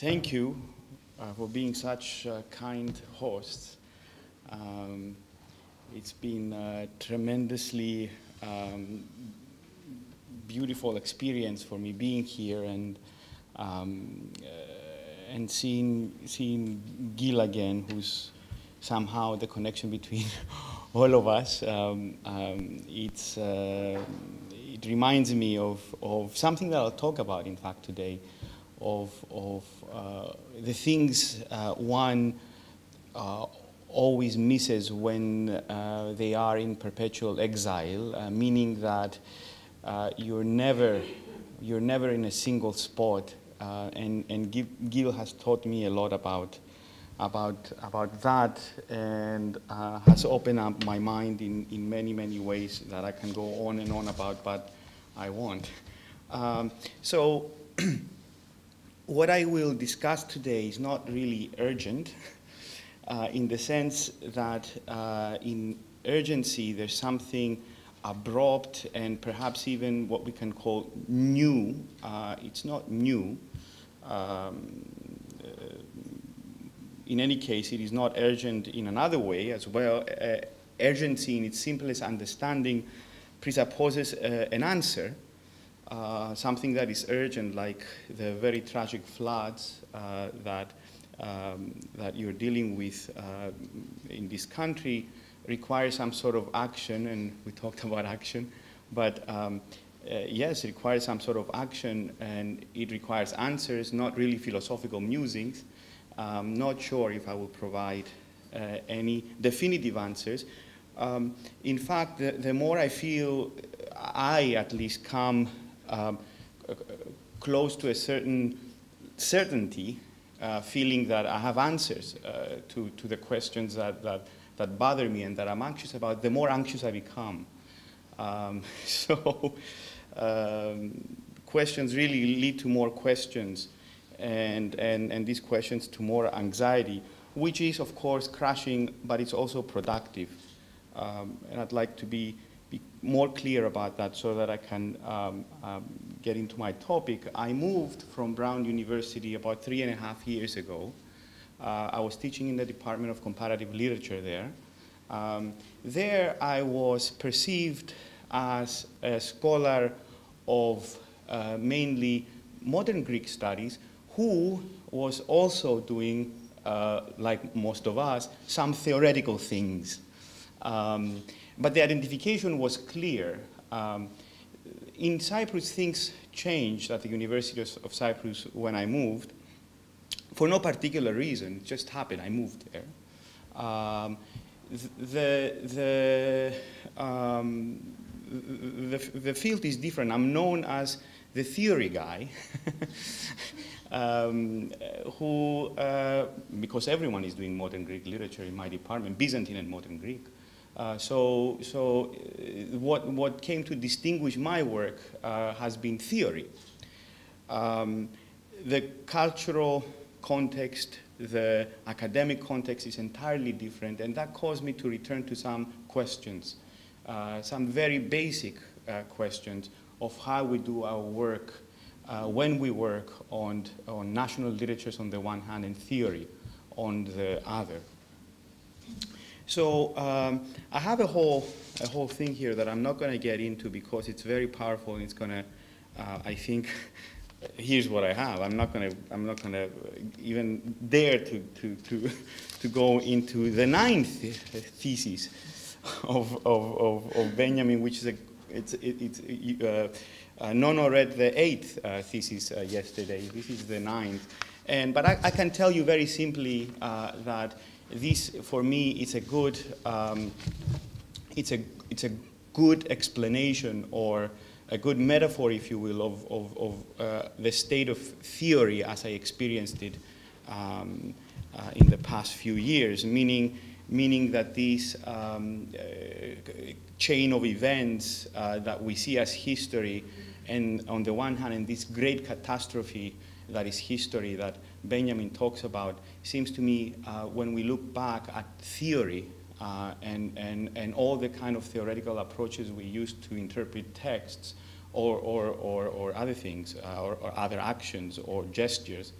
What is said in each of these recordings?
Thank you uh, for being such uh, kind hosts. Um, it's been a tremendously um, beautiful experience for me being here and um, uh, and seeing seeing Gil again, who's somehow the connection between all of us. Um, um, it's uh, it reminds me of, of something that I'll talk about, in fact, today, of, of uh, the things uh, one uh, always misses when uh, they are in perpetual exile, uh, meaning that you're never you're never in a single spot. and and Gil has taught me a lot about about, about that and has opened up my mind in, in many, many ways that I can go on and on about, but I won't. Um, so what I will discuss today is not really urgent uh, in the sense that uh, in urgency there's something abrupt and perhaps even what we can call new. Uh, it's not new. Um, in any case, it is not urgent in another way as well. Uh, urgency in its simplest understanding presupposes uh, an answer, uh, something that is urgent, like the very tragic floods uh, that, um, that you're dealing with uh, in this country, requires some sort of action, and we talked about action, but um, uh, yes, it requires some sort of action and it requires answers, not really philosophical musings. I'm not sure if I will provide uh, any definitive answers. Um, in fact, the, the, more I feel I at least come um, close to a certain certainty, uh, feeling that I have answers uh, to, to the questions that, that, that bother me and that I'm anxious about, the more anxious I become. Um, so um, questions really lead to more questions and, and, and these questions to more anxiety, which is, of course, crushing, but it's also productive. Um, and I'd like to be, be more clear about that so that I can um, um, get into my topic. I moved from Brown University about three and a half years ago. Uh, I was teaching in the Department of Comparative Literature there. Um, there I was perceived as a scholar of uh, mainly modern Greek studies, who was also doing, uh, like most of us, some theoretical things. Um, but the identification was clear. Um, in Cyprus, things changed at the University of Cyprus when I moved for no particular reason. It just happened. I moved there. Um, the, the, um, the, the, field is different. I'm known as the theory guy. um, who, uh, because everyone is doing modern Greek literature in my department, Byzantine and modern Greek. Uh, so, so uh, what, what came to distinguish my work uh, has been theory. Um, the cultural context, the academic context is entirely different, and that caused me to return to some questions, uh, some very basic uh, questions of how we do our work uh, when we work on, on national literatures on the one hand and theory on the other. So um, I have a whole, a whole thing here that I'm not going to get into because it's very powerful and it's going to, uh, I think, here's what I have. I'm not going to, I'm not going to even dare to, to, to, to go into the ninth thesis of, of, of, of Benjamin, which is a, it's, it, it's, uh, uh, Nono read the eighth uh, thesis uh, yesterday. This is the ninth. And, but I, I can tell you very simply uh, that this, for me, is a good, um, it's a, it's a good explanation or a good metaphor, if you will, of, of, of uh, the state of theory as I experienced it um, uh, in the past few years, meaning, meaning that this um, chain of events that we see as history and on the one hand, in this great catastrophe that is history that Benjamin talks about, seems to me uh, when we look back at theory uh, and, and, and all the kind of theoretical approaches we use to interpret texts or, or, or, or other things, uh, or, or, other actions or gestures,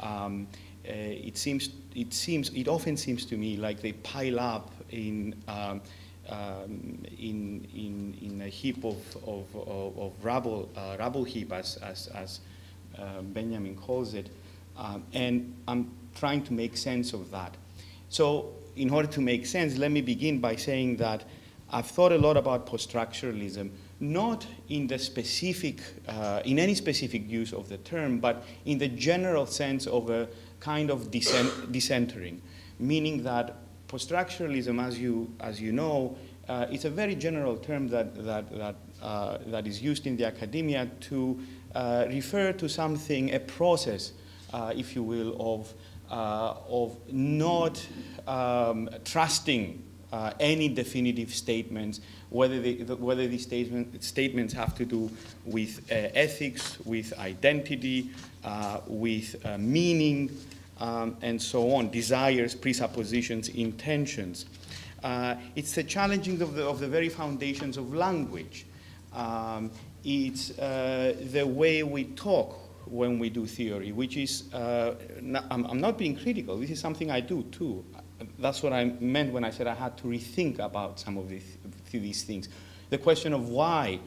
um, uh, it seems it seems it often seems to me like they pile up in um, um, in, in, in a heap of, of, of, of rubble, uh, rubble heap, as, as, as uh, Benjamin calls it, um, and I'm trying to make sense of that. So, in order to make sense, let me begin by saying that I've thought a lot about post-structuralism, not in the specific, uh, in any specific use of the term, but in the general sense of a kind of decent, decentering, meaning that post-structuralism, as you, as you know, uh, it's a very general term that, that, that, uh, that is used in the academia to uh, refer to something, a process, if you will, of, uh, of not um, trusting uh, any definitive statements, whether, they, whether these statement, statements have to do with ethics, with identity, with meaning, um, and so on, desires, presuppositions, intentions. Uh, it's the challenging of the, of the very foundations of language. Um, it's uh, the way we talk when we do theory, which is, uh, not, I'm, I'm, not being critical, this is something I do too. That's what I meant when I said I had to rethink about some of these, these things. The question of why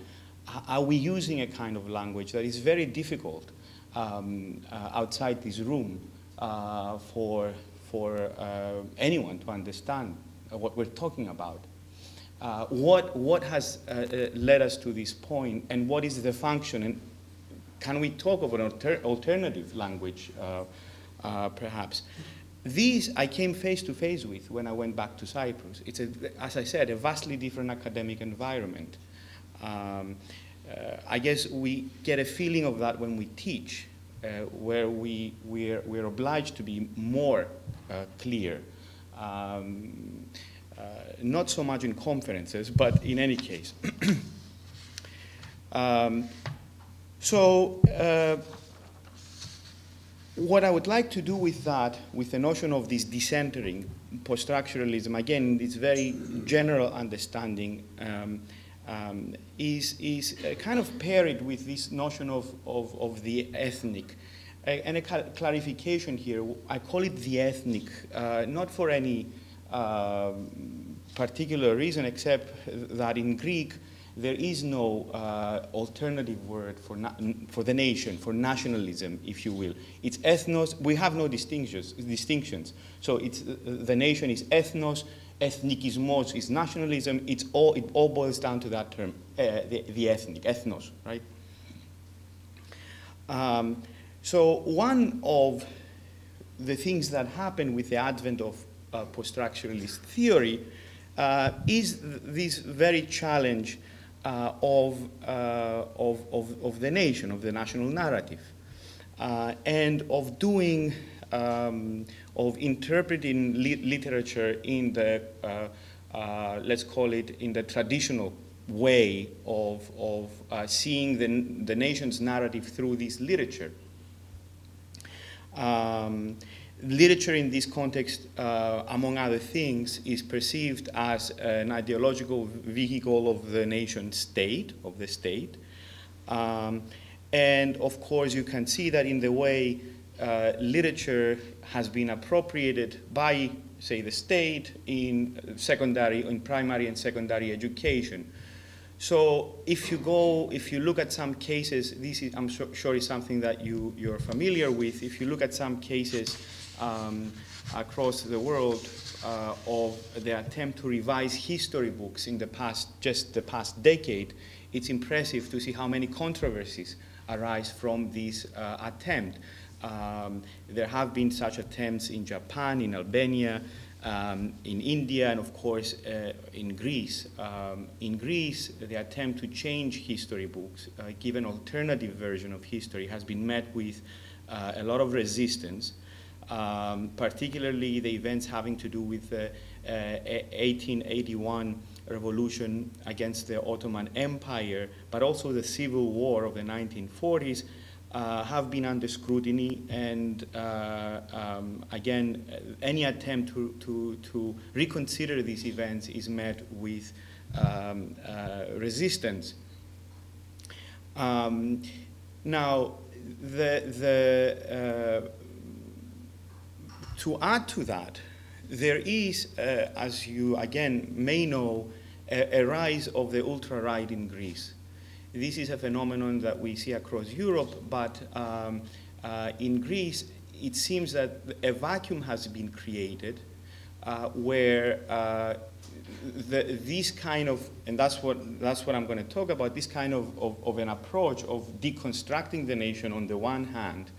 are we using a kind of language that is very difficult um, uh, outside this room uh, for, for uh, anyone to understand what we're talking about. Uh, what, what has uh, led us to this point and what is the function and can we talk of an alter alternative language uh, perhaps? These I came face to face with when I went back to Cyprus. It's, a, as I said, a vastly different academic environment. Um, uh, I guess we get a feeling of that when we teach uh, where we, we're, we're obliged to be more uh, clear. Um, uh, not so much in conferences, but in any case. um, so uh, what I would like to do with that, with the notion of this decentering, post-structuralism, again, this very general understanding, um, um, is, is uh, kind of paired with this notion of, of, of the ethnic. And a clarification here, I call it the ethnic, uh, not for any uh, particular reason except that in Greek there is no uh, alternative word for, for the nation, for nationalism, if you will. It's ethnos, we have no distinctions. distinctions. So it's, the nation is ethnos, ethnikismos is nationalism, it's all, it all boils down to that term, uh, the, the, ethnic, ethnos, right? Um, so one of the things that happened with the advent of uh, post-structuralist theory uh, is th this very challenge uh, of, uh, of, of, of, the nation, of the national narrative, uh, and of doing um, of interpreting li literature in the, uh, uh, let's call it, in the traditional way of, of uh, seeing the, the nation's narrative through this literature. Um, literature in this context, uh, among other things, is perceived as an ideological vehicle of the nation state, of the state. Um, and of course, you can see that in the way uh, literature has been appropriated by, say, the state in secondary, in primary and secondary education. So if you go, if you look at some cases, this is, I'm sure is something that you, you're familiar with. If you look at some cases um, across the world uh, of the attempt to revise history books in the past, just the past decade, it's impressive to see how many controversies arise from this uh, attempt. Um, there have been such attempts in Japan, in Albania, um, in India, and of course uh, in Greece. Um, in Greece, the attempt to change history books, uh, give an alternative version of history, has been met with uh, a lot of resistance, um, particularly the events having to do with the 1881 uh, revolution against the Ottoman Empire, but also the civil war of the 1940s, uh, have been under scrutiny and uh, um, again any attempt to, to, to, reconsider these events is met with um, uh, resistance. Um, now the, the, uh, to add to that, there is, uh, as you again may know, a, a rise of the ultra-right in Greece. This is a phenomenon that we see across Europe, but um, uh, in Greece, it seems that a vacuum has been created uh, where uh, the, this kind of, and that's what, that's what I'm going to talk about, this kind of, of, of, an approach of deconstructing the nation on the one hand,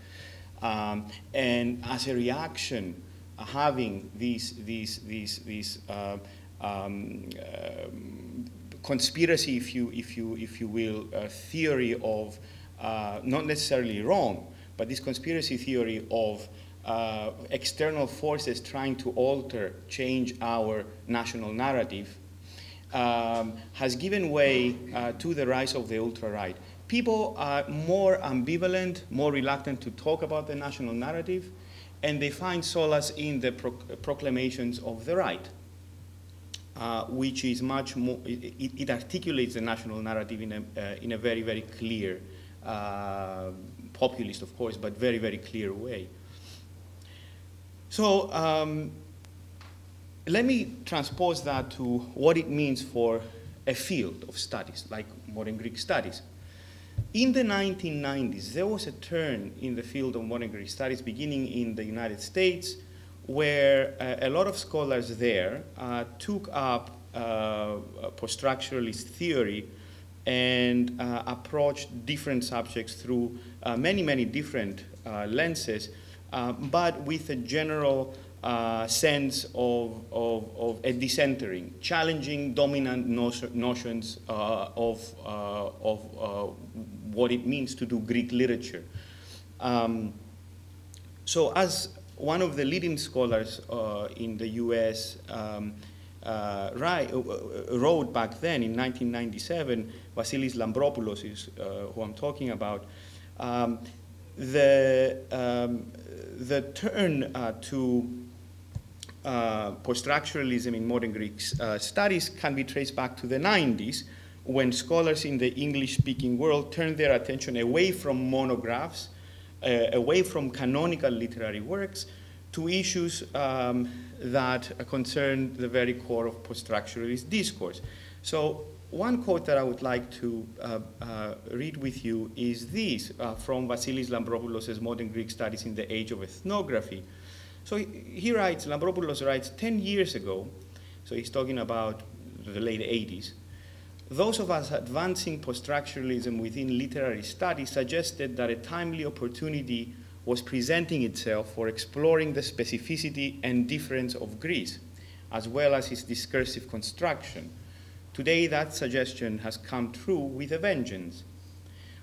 um, and as a reaction, uh, having these, these, these, these uh, um, um, conspiracy, if you, if you, if you will, uh, theory of uh, not necessarily wrong, but this conspiracy theory of uh, external forces trying to alter, change our national narrative, um, has given way uh, to the rise of the ultra-right. People are more ambivalent, more reluctant to talk about the national narrative, and they find solace in the pro proclamations of the right, uh, which is much more, it, it, articulates the national narrative in a, uh, in a very, very clear, uh, populist, of course, but very, very clear way. So um, let me transpose that to what it means for a field of studies, like modern Greek studies. In the 1990s, there was a turn in the field of Greek studies beginning in the United States, where uh, a lot of scholars there uh, took up uh, post-structuralist theory and uh, approached different subjects through uh, many, many different uh, lenses but with a general uh, sense of, of, of, a decentering, challenging dominant notions uh, of, uh, of uh, what it means to do Greek literature. Um, so as one of the leading scholars uh, in the US um, wrote back then in 1997, Vasilis Lambropoulos is who I'm talking about, um, the, um, the turn uh, to uh, post-structuralism in modern Greek uh, studies can be traced back to the 90s when scholars in the English-speaking world turned their attention away from monographs, uh, away from canonical literary works, to issues um, that concern the very core of post-structuralist discourse. So one quote that I would like to uh, uh, read with you is this uh, from Vasilis Lambropoulos' Modern Greek Studies in the Age of Ethnography. So he, he writes, Lambropoulos writes, 10 years ago, so he's talking about the late 80s, those of us advancing post-structuralism within literary studies suggested that a timely opportunity was presenting itself for exploring the specificity and difference of Greece, as well as its discursive construction, Today, that suggestion has come true with a vengeance.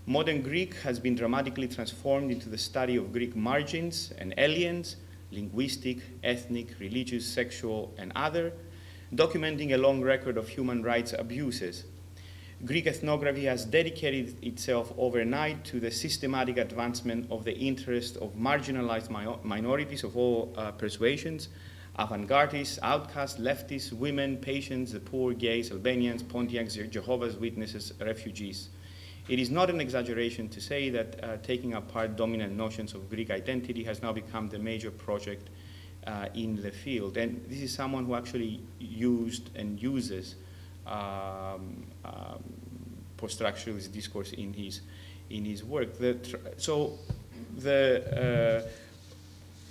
Modern Greek has been dramatically transformed into the study of Greek margins and aliens, linguistic, ethnic, religious, sexual, and other, documenting a long record of human rights abuses. Greek ethnography has dedicated itself overnight to the systematic advancement of the interest of marginalized minorities of all uh, persuasions, avant-gardists, outcasts, leftists, women, patients, the poor, gays, Albanians, Pontiacs, Jehovah's Witnesses, refugees. It is not an exaggeration to say that uh, taking apart dominant notions of Greek identity has now become the major project uh, in the field. And this is someone who actually used and uses um, um, post-structuralist discourse in his, in his work. The so the uh,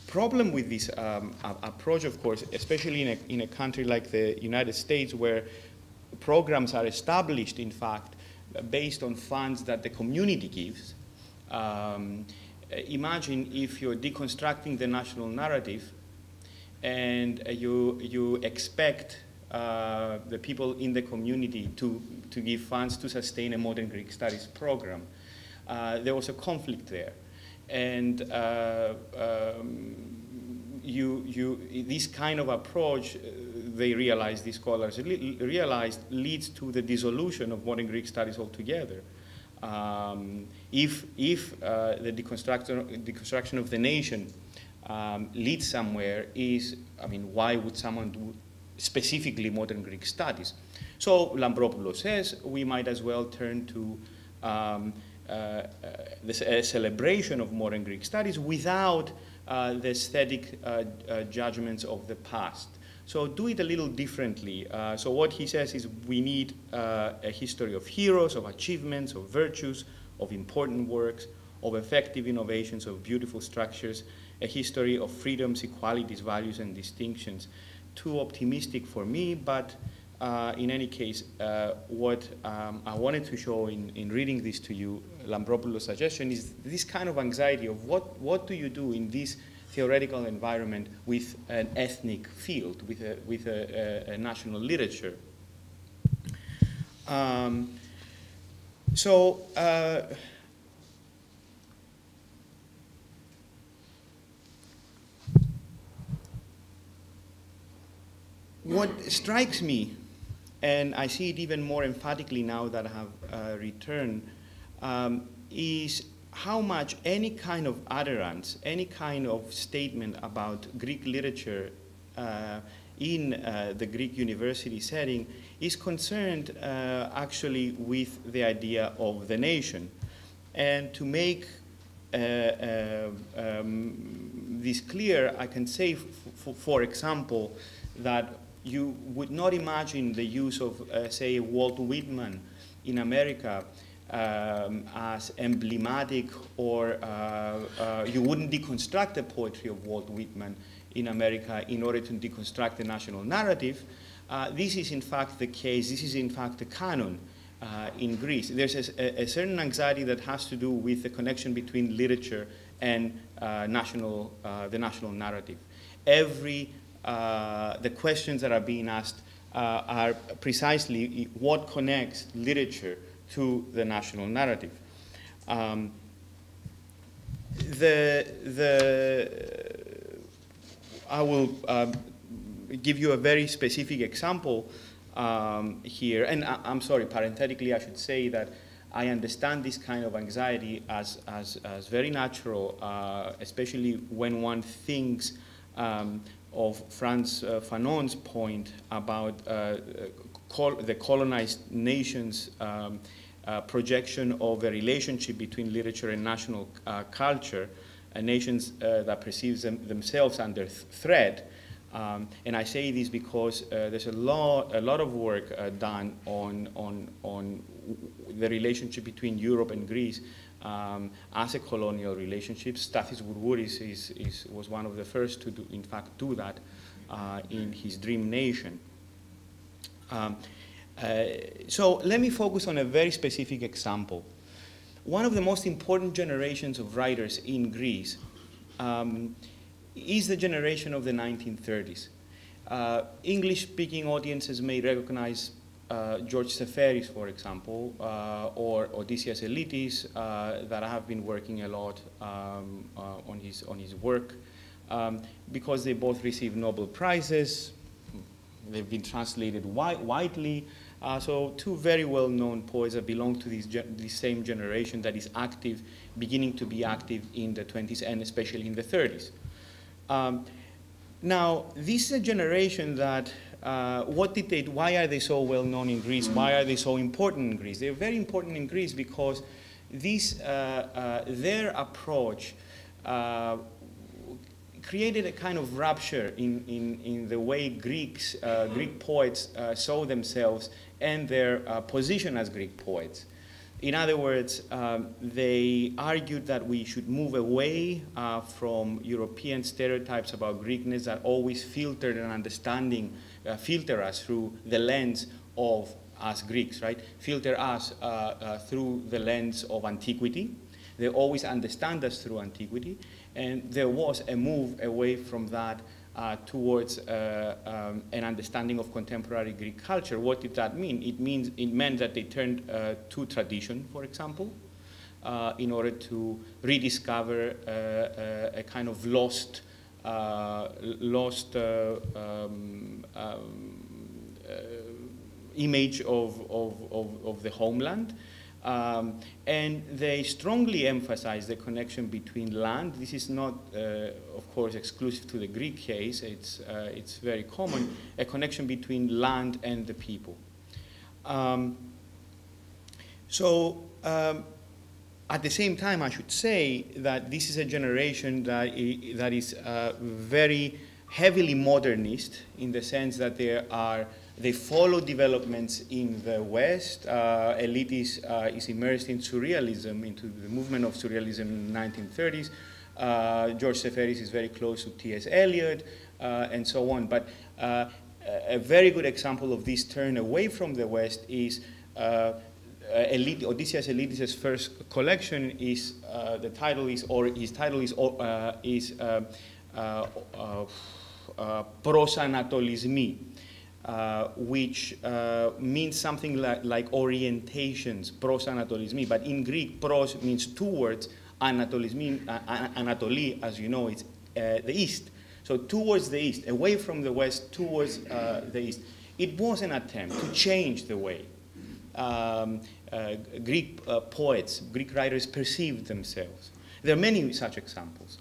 problem with this um, approach, of course, especially in a, in a country like the United States where programs are established, in fact, based on funds that the community gives. Um, imagine if you're deconstructing the national narrative and you, you expect uh, the people in the community to, to give funds to sustain a modern Greek studies program. Uh, there was a conflict there and uh, um, you, you, this kind of approach, uh, they realized, these scholars realized, leads to the dissolution of modern Greek studies altogether. Um, if if uh, the deconstruction, deconstruction of the nation um, leads somewhere, is, I mean, why would someone do specifically modern Greek studies? So Lambropoulos says we might as well turn to um, uh, uh, celebration of modern Greek studies without uh, the aesthetic uh, uh, judgments of the past. So do it a little differently. Uh, so what he says is we need uh, a history of heroes, of achievements, of virtues, of important works, of effective innovations, of beautiful structures, a history of freedoms, equalities, values, and distinctions. Too optimistic for me, but uh, in any case, uh, what um, I wanted to show in, in reading this to you, Lambropoulos' suggestion, is this kind of anxiety of what, what do you do in this theoretical environment with an ethnic field, with a, with a, a, a national literature. Um, so, uh, what strikes me and I see it even more emphatically now that I have uh, returned, um, is how much any kind of utterance, any kind of statement about Greek literature uh, in uh, the Greek university setting is concerned uh, actually with the idea of the nation. And to make uh, uh, um, this clear, I can say, for example, that you would not imagine the use of, uh, say, Walt Whitman in America um, as emblematic, or uh, uh, you wouldn't deconstruct the poetry of Walt Whitman in America in order to deconstruct the national narrative. Uh, this is in fact the case, this is in fact the canon uh, in Greece. There's a, a, certain anxiety that has to do with the connection between literature and uh, national, the national narrative. Every uh, the questions that are being asked uh, are precisely what connects literature to the national narrative. Um, the, the, I will um, give you a very specific example um, here, and I, am sorry, parenthetically, I should say that I understand this kind of anxiety as, as, as very natural, uh, especially when one thinks um, of Frantz uh, Fanon's point about uh, col the colonized nations' um, uh, projection of a relationship between literature and national uh, culture, uh, nations uh, that perceive them, themselves under th threat. Um, and I say this because there's a lot, a lot of work done on, on, on the relationship between Europe and Greece um, as a colonial relationship. Stathis Gourgouris is, is, was one of the first to, do, in fact, do that uh, in his Dream Nation. Um, uh, so let me focus on a very specific example. One of the most important generations of writers in Greece um, is the generation of the 1930s. Uh, English-speaking audiences may recognize uh, George Seferis, for example, uh, or Odysseas Elytis, uh, that I have been working a lot um, on, his, on his work, um, because they both received Nobel Prizes. They've been translated wi widely. Uh, so two very well-known poets that belong to this, this same generation that is active, beginning to be active in the 20s and especially in the 30s. Um, now, this is a generation that uh, what did they, why are they so well known in Greece? Why are they so important in Greece? They're very important in Greece because this, uh, uh, their approach uh, created a kind of rupture in, in, in the way Greeks, uh, Greek poets saw themselves and their position as Greek poets. In other words, um, they argued that we should move away uh, from European stereotypes about Greekness that always filtered an understanding, uh, filter us through the lens of us Greeks, right? Filter us uh, uh through the lens of antiquity. They always understand us through antiquity. And there was a move away from that uh, towards uh, um, an understanding of contemporary Greek culture. What did that mean? It, means, it meant that they turned uh, to tradition, for example, uh, in order to rediscover uh, uh, a kind of lost, lost um, um, image of, of, of, of the homeland. Um, and they strongly emphasize the connection between land. This is not, uh, of course, exclusive to the Greek case. It's, uh, it's very common, a connection between land and the people. Um, so um, at the same time, I should say that this is a generation that, that is uh, very heavily modernist in the sense that there are they follow developments in the West. Uh, Elytis, uh, is immersed in surrealism, into the movement of surrealism in the 1930s. Uh, George Seferis is very close to T.S. Eliot, uh, and so on. But uh, a very good example of this turn away from the West is uh, Elite, Odysseus Elytis' first collection is, the title is, or his title is, is Pros Anatolismi. Uh, which uh, means something like, like orientations, pros anatolismi. But in Greek, pros means towards, anatolismi, uh, as you know, it's uh, the east. So towards the east, away from the west, towards uh, the east. It was an attempt to change the way um, Greek poets, Greek writers perceived themselves. There are many such examples.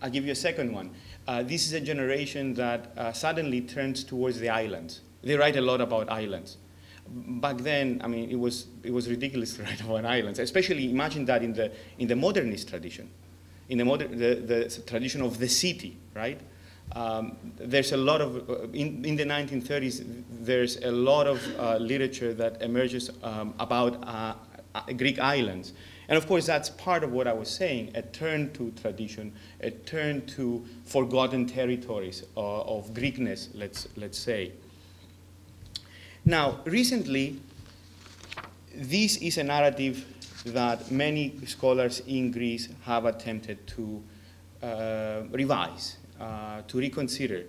I'll give you a second one uh, this is a generation that uh, suddenly turns towards the islands. They write a lot about islands. Back then, I mean, it was, it was ridiculous to write about islands, especially imagine that in the, in the modernist tradition, in the, modern, the, the tradition of the city, right? Um, there's a lot of, uh, in, in the 1930s, there's a lot of uh, literature that emerges um, about Greek islands. And of course, that's part of what I was saying, a turn to tradition, a turn to forgotten territories uh, of Greekness, let's, let's say. Now, recently, this is a narrative that many scholars in Greece have attempted to uh, revise, uh, to reconsider,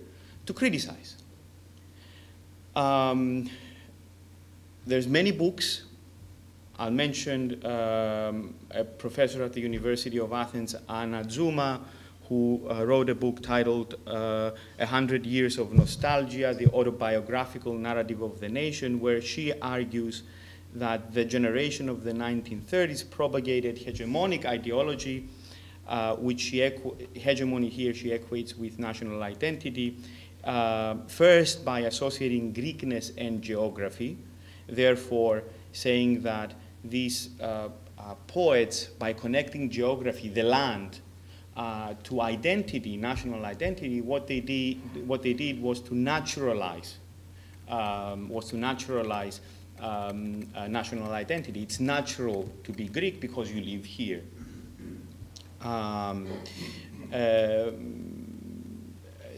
to criticize. Um, there's many books I mentioned um, a professor at the University of Athens, Anna Zouma, who uh, wrote a book titled uh, A Hundred Years of Nostalgia, the autobiographical narrative of the nation, where she argues that the generation of the 1930s propagated hegemonic ideology, uh, which she hegemony here she equates with national identity, uh, first by associating Greekness and geography, therefore saying that these uh, uh, poets, by connecting geography, the land, uh, to identity, national identity, what they did, what they did was to naturalize, um, was to naturalize um, national identity. It's natural to be Greek because you live here. Um, uh,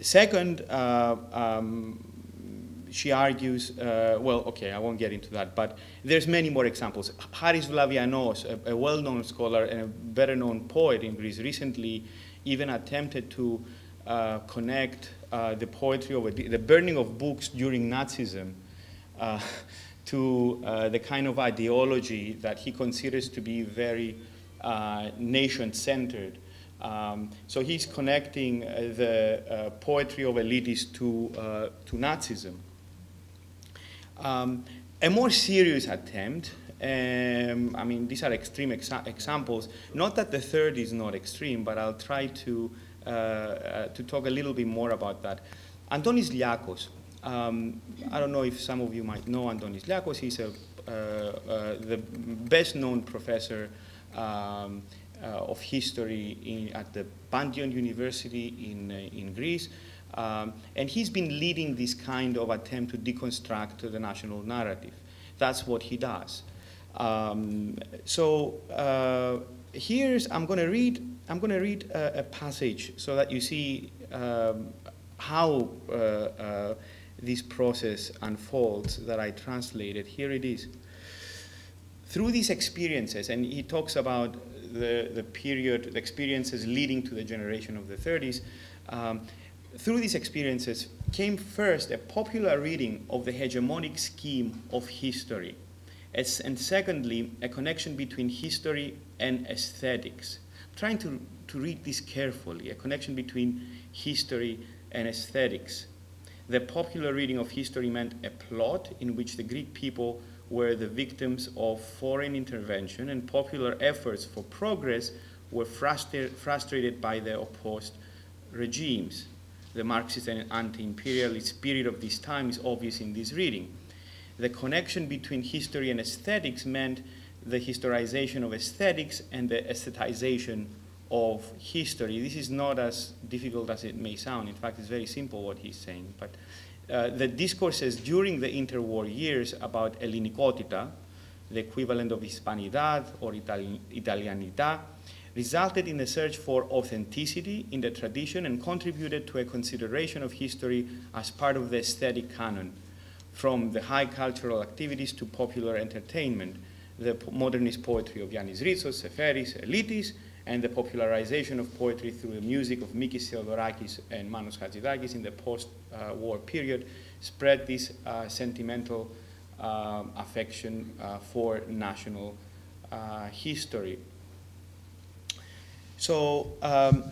second, uh, um, she argues, uh, well, okay, I won't get into that, but there's many more examples. Haris Vlavianos, a, a well-known scholar and a better-known poet in Greece, recently even attempted to uh, connect uh, the poetry of the burning of books during Nazism uh, to uh, the kind of ideology that he considers to be very uh, nation-centered. Um, so he's connecting the poetry of Elytis to, to Nazism. Um, a more serious attempt, um, I mean, these are extreme exa examples. Not that the third is not extreme, but I'll try to, uh, uh, to talk a little bit more about that. Antonis Liakos. Um, I don't know if some of you might know Antonis Liakos. He's a, uh, uh the best known professor um, uh, of history in, at the Panteion University in, uh, in Greece. Um, and he's been leading this kind of attempt to deconstruct the national narrative. That's what he does. Um, so uh, here's, I'm going to read, I'm going to read a, a, passage so that you see um, how uh, uh, this process unfolds that I translated. Here it is. Through these experiences, and he talks about the, the period, the experiences leading to the generation of the 30s, um, through these experiences came first a popular reading of the hegemonic scheme of history, as, and secondly, a connection between history and aesthetics. I'm trying to, to read this carefully, a connection between history and aesthetics. The popular reading of history meant a plot in which the Greek people were the victims of foreign intervention and popular efforts for progress were frustrated by the opposed regimes the Marxist and anti-imperialist spirit of this time is obvious in this reading. The connection between history and aesthetics meant the historization of aesthetics and the aesthetization of history. This is not as difficult as it may sound. In fact, it's very simple what he's saying. But uh, the discourses during the interwar years about Ellinikotita, the equivalent of Hispanidad or Itali Italianità, resulted in a search for authenticity in the tradition and contributed to a consideration of history as part of the aesthetic canon, from the high cultural activities to popular entertainment, the modernist poetry of Yannis Ritsos, Seferis, Elytis, and the popularization of poetry through the music of Mikis Theodorakis and Manos Hadzidakis in the post-war period spread this uh, sentimental uh, affection uh, for national uh, history. So um,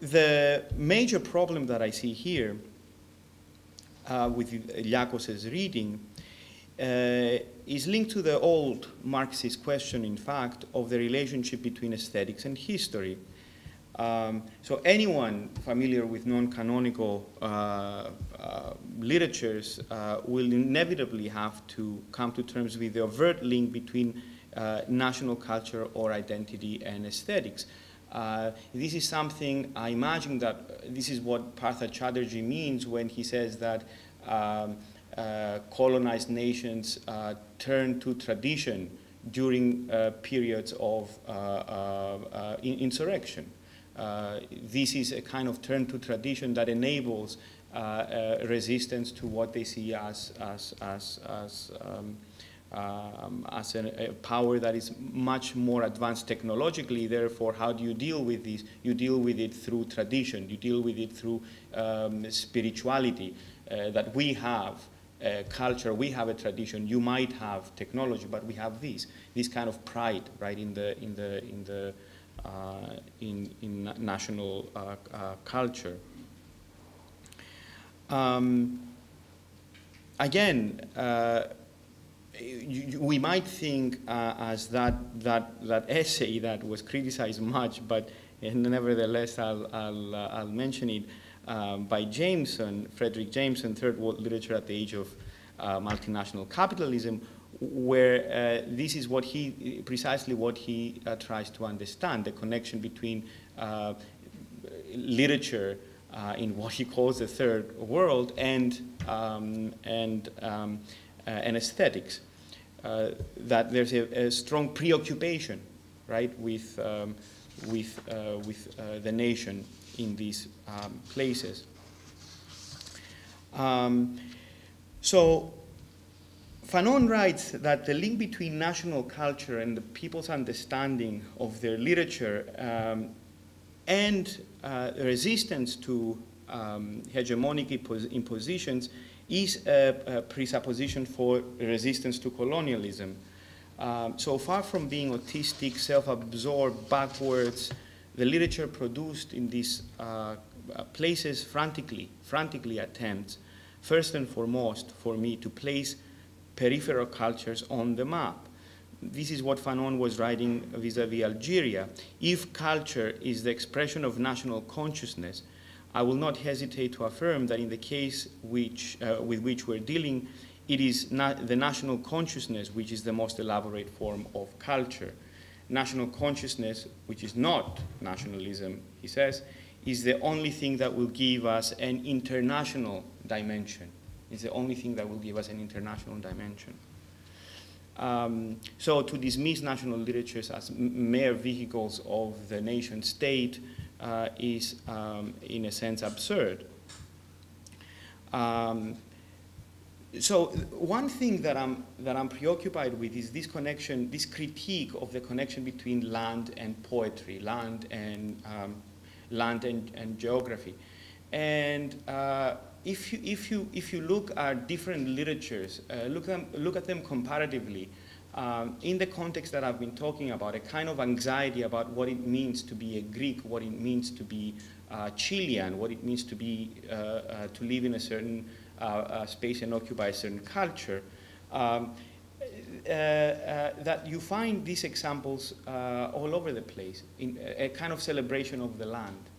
the major problem that I see here uh, with Liakos's reading uh, is linked to the old Marxist question, in fact, of the relationship between aesthetics and history. Um, so anyone familiar with non-canonical uh, uh, literatures uh, will inevitably have to come to terms with the overt link between uh, national culture or identity and aesthetics. Uh, this is something I imagine that this is what Partha Chatterjee means when he says that um, uh, colonized nations uh, turn to tradition during uh, periods of uh, uh, in insurrection. this is a kind of turn to tradition that enables resistance to what they see as, as, as, as um, um, as a, a, power that is much more advanced technologically. Therefore, how do you deal with this? You deal with it through tradition. You deal with it through um, spirituality uh, that we have. Uh, culture, we have a tradition. You might have technology, but we have this, this kind of pride, right, in the in the in the uh, in in national uh, uh, culture. Um, again you, we might think uh, as that, that, that essay that was criticized much, but nevertheless I'll, I'll, uh, I'll mention it, um, by Jameson, Fredric Jameson, Third World Literature at the Age of uh, Multinational Capitalism, where uh, this is what he, precisely what he uh, tries to understand, the connection between uh, literature in what he calls the third world and, um, and um, and aesthetics, uh, that there's a, a, strong preoccupation, right, with, um, with, uh, with the nation in these um, places. Um, so Fanon writes that the link between national culture and the people's understanding of their literature um, and uh, resistance to um, hegemonic impositions is a, a presupposition for resistance to colonialism. Um, so far from being autistic, self-absorbed, backwards, the literature produced in these uh, places frantically, frantically attempts, first and foremost, for me, to place peripheral cultures on the map. This is what Fanon was writing vis-a-vis -vis Algeria. If culture is the expression of national consciousness, I will not hesitate to affirm that in the case which, uh, with which we're dealing, it is the national consciousness which is the most elaborate form of culture. National consciousness, which is not nationalism, he says, is the only thing that will give us an international dimension. It's the only thing that will give us an international dimension. Um, so to dismiss national literatures as mere vehicles of the nation state uh, is, um, in a sense, absurd. Um, so one thing that I'm, that I'm preoccupied with is this connection, this critique of the connection between land and poetry, land and, um, land and, and geography. And uh, if, you, if, you, if you look at different literatures, uh, look, them, look at them comparatively, um, in the context that I've been talking about, a kind of anxiety about what it means to be a Greek, what it means to be uh, Chilean, what it means to be uh, uh, to live in a certain uh, uh, space and occupy a certain culture. Um, uh, that you find these examples all over the place in a kind of celebration of the land.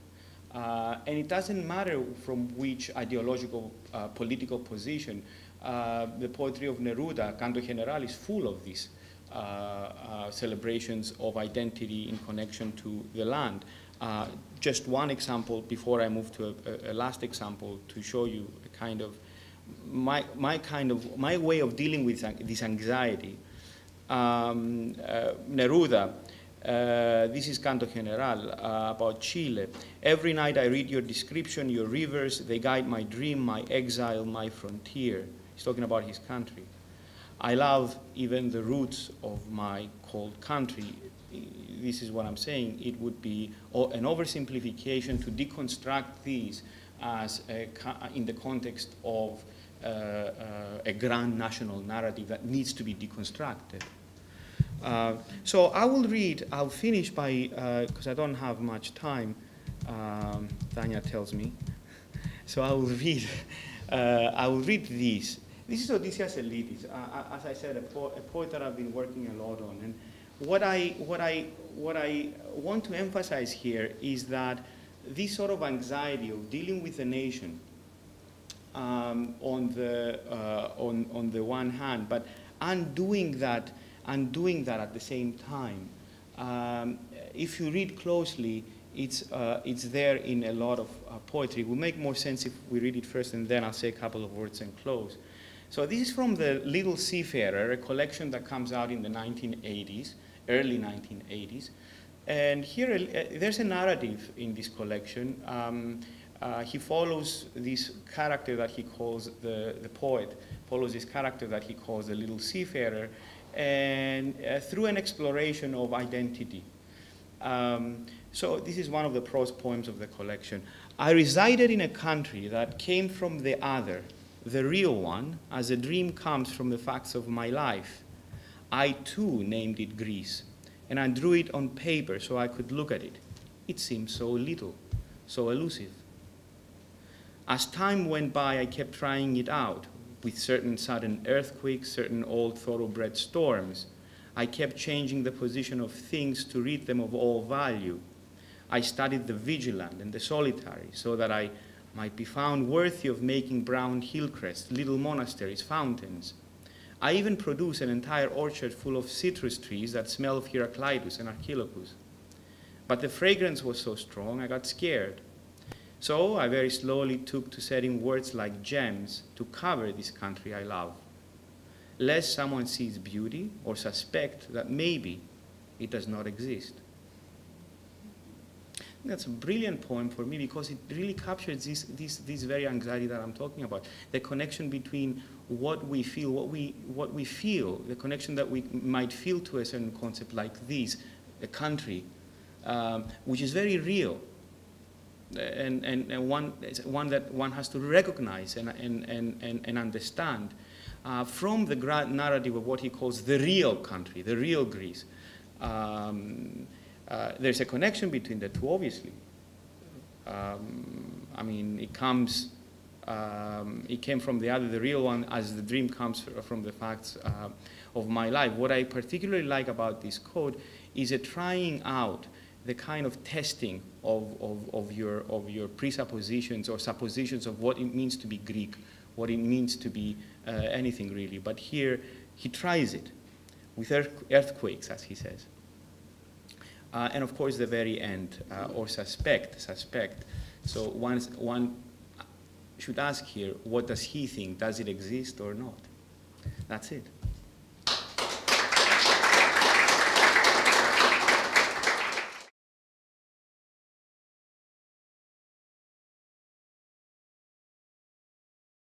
Uh, and it doesn't matter from which ideological, uh, political position. Uh, the poetry of Neruda, Canto General, is full of these uh, uh, celebrations of identity in connection to the land. Uh, just one example before I move to a, a, last example to show you a kind of my, my kind of my way of dealing with this anxiety. Um, Neruda uh, this is Canto General uh, about Chile. Every night I read your description, your rivers, they guide my dream, my exile, my frontier. He's talking about his country. I love even the roots of my cold country. This is what I'm saying. It would be an oversimplification to deconstruct these as a, in the context of uh, uh, a grand national narrative that needs to be deconstructed. Uh, so I will read, I'll finish by, because uh, I don't have much time, um, Tanya tells me. So I will read, uh, I will read these. This is Odysseus Elytis, uh, as I said, a, po a, poet that I've been working a lot on. And what I, what, I, what I want to emphasize here is that this sort of anxiety of dealing with the nation um, on, the, uh, on, on the one hand, but undoing that and doing that at the same time. Um, if you read closely, it's, uh, it's there in a lot of uh, poetry. It will make more sense if we read it first and then I'll say a couple of words and close. So this is from the Little Seafarer, a collection that comes out in the 1980s, early 1980s. And here, uh, there's a narrative in this collection. Um, uh, he follows this character that he calls the, the poet, follows this character that he calls the Little Seafarer, and uh, through an exploration of identity. Um, so this is one of the prose poems of the collection. I resided in a country that came from the other, the real one, as a dream comes from the facts of my life. I too named it Greece, and I drew it on paper so I could look at it. It seemed so little, so elusive. As time went by, I kept trying it out, with certain sudden earthquakes, certain old thoroughbred storms. I kept changing the position of things to rid them of all value. I studied the vigilant and the solitary so that I might be found worthy of making brown hillcrests, little monasteries, fountains. I even produced an entire orchard full of citrus trees that smell of Heraclitus and Archilochus. But the fragrance was so strong, I got scared. So I very slowly took to setting words like gems to cover this country I love, lest someone sees beauty or suspect that maybe it does not exist. That's a brilliant poem for me because it really captures this, this, this very anxiety that I'm talking about. The connection between what we feel, what we, what we feel, the connection that we might feel to a certain concept like this, a country, um, which is very real and, and, and one, one that one has to recognize and, and, and, and understand uh, from the narrative of what he calls the real country, the real Greece. Um, uh, there's a connection between the two, obviously. Um, I mean, it comes, um, it came from the other, the real one, as the dream comes from the facts uh, of my life. What I particularly like about this code is a trying out the kind of testing of, of, of, your, of your presuppositions or suppositions of what it means to be Greek, what it means to be uh, anything really. But here, he tries it with earthquakes, as he says. Uh, and of course, the very end, uh, or suspect, suspect. So once, one should ask here, what does he think? Does it exist or not? That's it.